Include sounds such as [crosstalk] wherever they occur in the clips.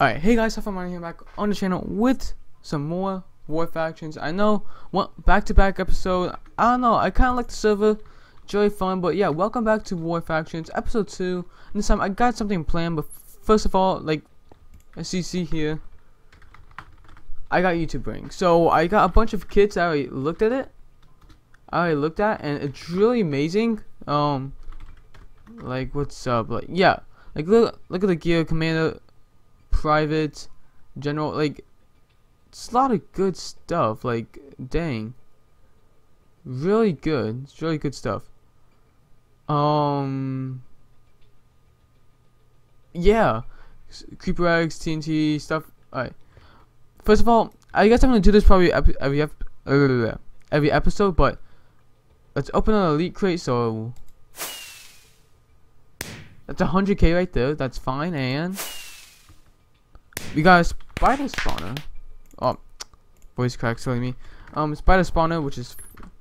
Alright, hey guys, Helpful Miner here back on the channel with some more War Factions. I know, one back-to-back episode, I don't know, I kind of like the server, really fun, but yeah, welcome back to War Factions, episode 2. And this time, I got something planned, but first of all, like, as you see here, I got YouTube Bring. So, I got a bunch of kits, I already looked at it, I already looked at, and it's really amazing, um, like, what's up, like, yeah, like, look, look at the gear, commander, private, general, like, it's a lot of good stuff, like, dang. Really good, it's really good stuff. Um, yeah, creeper eggs, TNT, stuff, alright. First of all, I guess I'm gonna do this probably every, every, every episode, but let's open an elite crate, so... That's 100k right there, that's fine, and... We got a spider spawner. Oh, voice crack silly me. Um, spider spawner, which is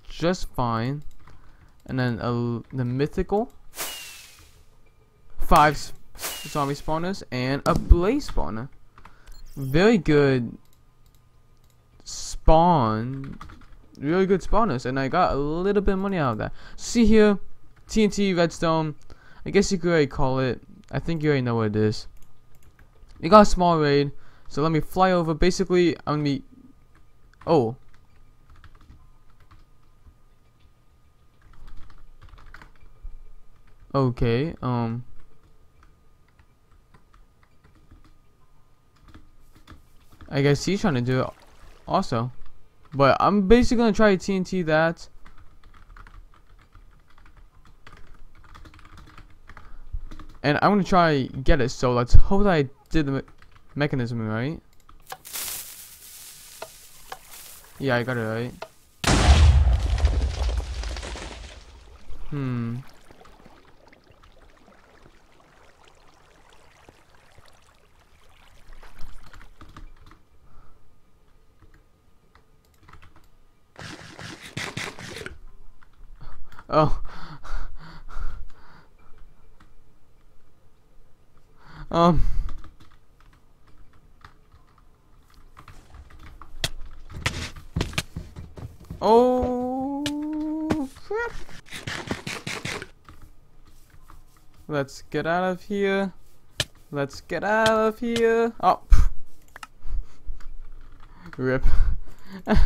just fine. And then the mythical. Five zombie spawners and a blaze spawner. Very good spawn. Really good spawners. And I got a little bit of money out of that. See here, TNT redstone. I guess you could already call it. I think you already know what it is. We got a small raid, so let me fly over. Basically, I'm gonna be. Oh. Okay, um. I guess he's trying to do it also. But I'm basically gonna try to TNT that. And I'm gonna try get it, so let's hope that I did the me mechanism right. Yeah, I got it right. Hmm. Oh. [laughs] um. Oh, crap. Let's get out of here. Let's get out of here. Oh. [laughs] Rip. [laughs] I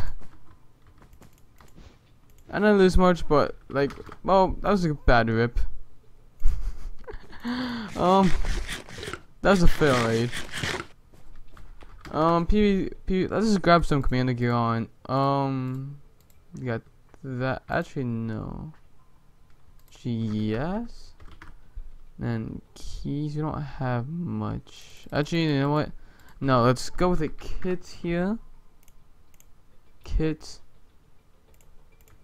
didn't lose much, but, like, well, that was a bad rip. [laughs] um, that was a fail raid. Um, PV, PV, let's just grab some commander gear on. Um, you got that. Actually, no. GS And keys, you don't have much. Actually, you know what? No, let's go with a kit here. Kit.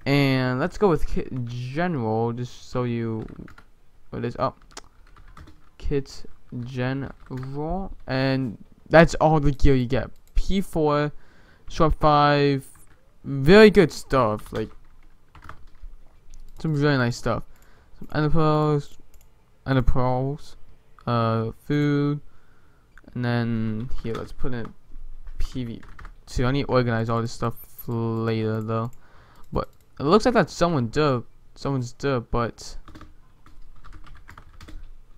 And let's go with kit general, just so you. What is up? Oh, kit general. And that's all the gear you get. P4, short 5, very good stuff. Like some really nice stuff. Some ender pearls, ender pearls, uh, food, and then here let's put in PV. See, I need to organize all this stuff later though. But it looks like that's someone did, someone's did, but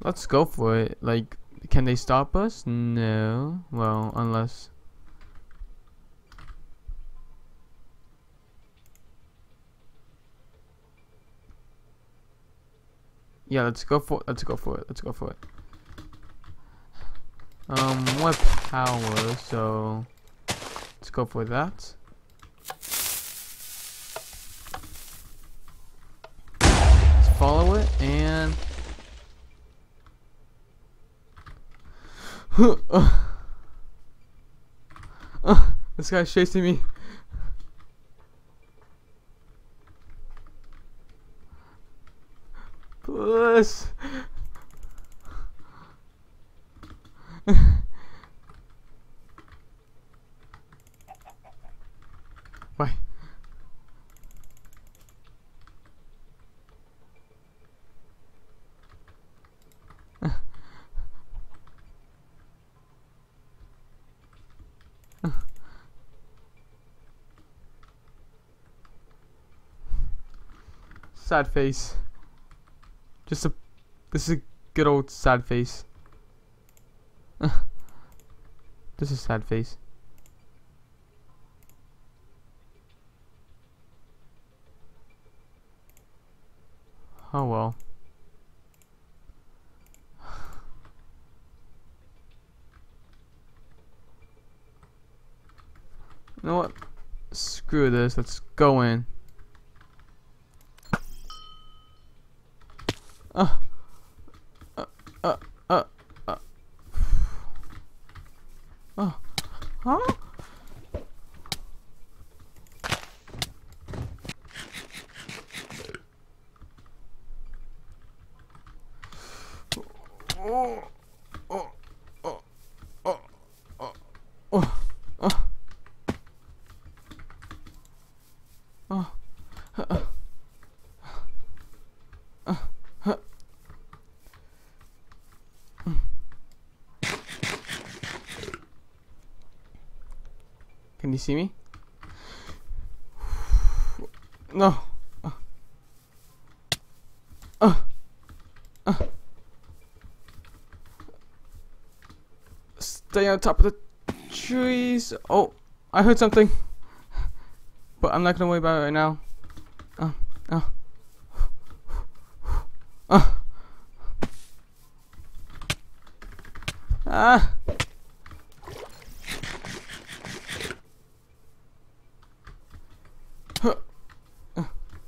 let's go for it. Like, can they stop us? No. Well, unless Yeah, let's go for let's go for it. Let's go for it. Um, more power, so let's go for that. Let's follow it and [laughs] this guy's chasing me. [laughs] Bye. [laughs] sad face. Just a, this is a good old sad face. [laughs] this is sad face. Oh well. [sighs] You know what? Screw this. Let's go in. 啊？See me? No. Uh. Uh. Stay on top of the trees. Oh, I heard something. But I'm not gonna worry about it right now. Uh, uh. Uh. Ah.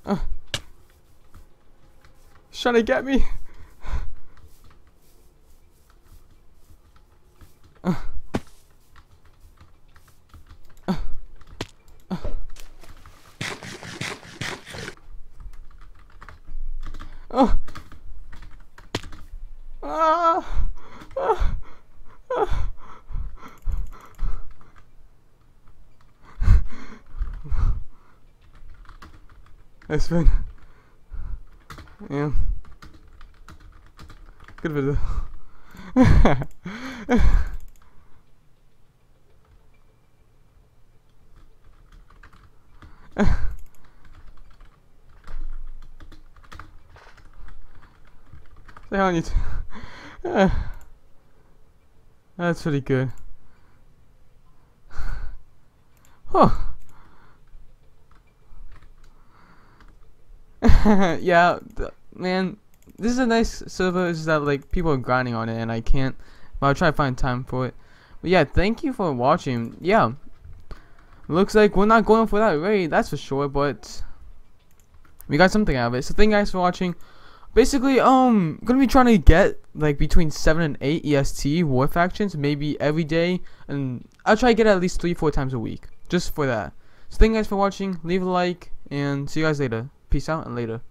Uh, uh. He's trying to get me. Uh. Uh. Oh. It's. Yeah. Good video. They on you. That's really good. Huh. [laughs] yeah, man, this is a nice server. Just that like people are grinding on it, and I can't. But I'll try to find time for it. But yeah, thank you for watching. Yeah, looks like we're not going for that raid. That's for sure. But we got something out of it. So thank you guys for watching. Basically, um, gonna be trying to get like between seven and eight EST war factions, maybe every day, and I'll try to get at least three, four times a week, just for that. So thank you guys for watching. Leave a like, and see you guys later. Peace out and later.